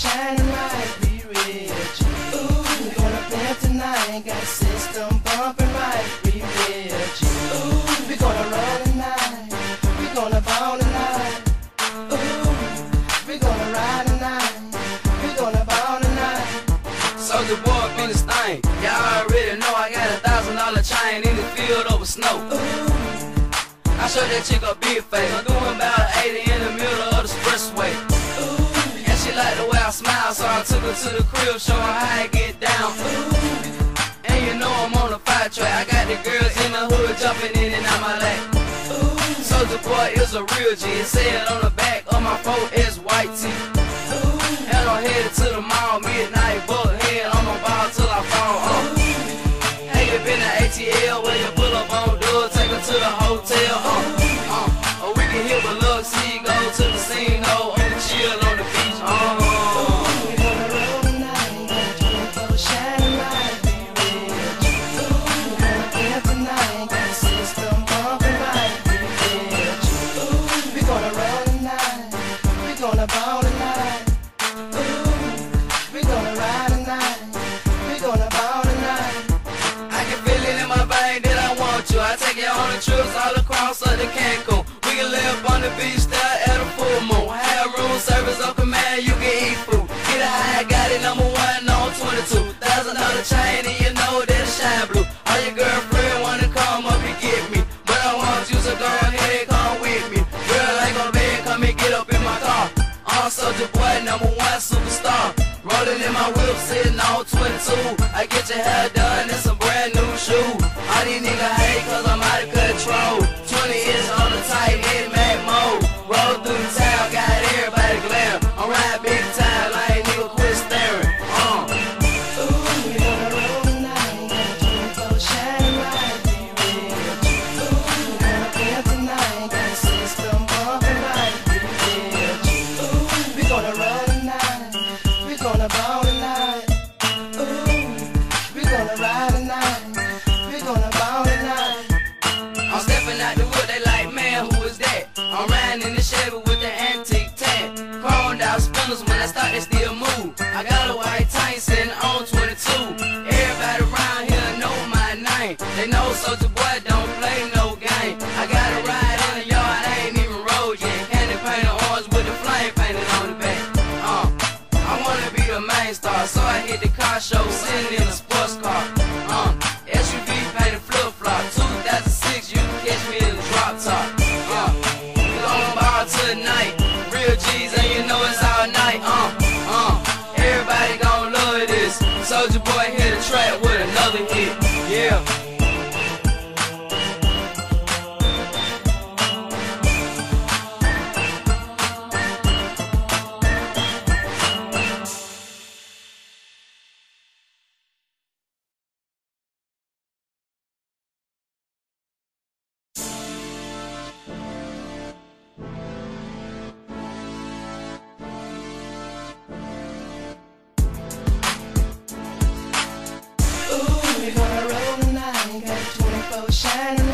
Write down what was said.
shining right, be rich. Ooh, we gonna pimp tonight, got the system bumping right, be rich. Ooh, we gonna run tonight, we gonna ball tonight. Ooh, we gonna ride tonight, we gonna ball tonight. Soulja boy, finish thing. Y'all already know I got a thousand dollar chain in the field over snow. Ooh, I showed that chick a big face. I'm doing about 80 in the middle of the expressway. ooh, And she liked the smile, so I took her to the crib, show her how I get down. ooh, And you know I'm on the fire track. I got the girls in the hood jumping in and out my lap. Soulja boy is a real G. It said on the back of my 4S white tee. And I'm headed to the mall, midnight, beach there at a full moon. Have room service on command, you can eat food. Get a high, got it number one on 22. Thousand dollar chain and you know that it shine blue. All your girlfriend wanna come up and get me. But I want you to go ahead and come with me. Girl, I ain't gonna bed, come and get up in my car. I'm Soulja Boy, number one superstar. Rolling in my whip, sitting on 22. I get your hair done sitting on 22. Everybody around here know my name. They know Soulja Boy don't play no game. I got a ride in the yard, I ain't even rolled yet. Candy painted orange with the flame painted on the back. Uh, I wanna be the main star, so I hit the car show, sitting in a sports car. Soulja Boy hit the track with another hit. Shining